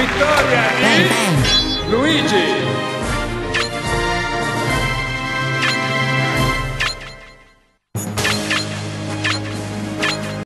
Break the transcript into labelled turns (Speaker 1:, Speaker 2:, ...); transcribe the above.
Speaker 1: Vitória e Luigi.